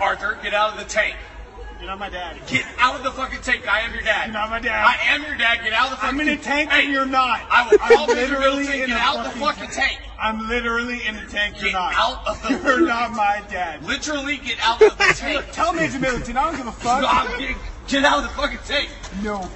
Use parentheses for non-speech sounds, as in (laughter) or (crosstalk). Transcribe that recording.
Arthur, get out of the tank. You're not my dad. Get out of the fucking tank. I am your dad. You're not my dad. I am your dad. Get out of the fucking I'm in a tank Hey, and you're not. I will call I'm Mr. literally Middleton. in Get a out the fucking tank. I'm literally in a tank. You're Get not. out of the You're not my dad. Literally get out of the (laughs) tank. Tell Major Middleton. I don't give a fuck. God, get, get out of the fucking tank. No.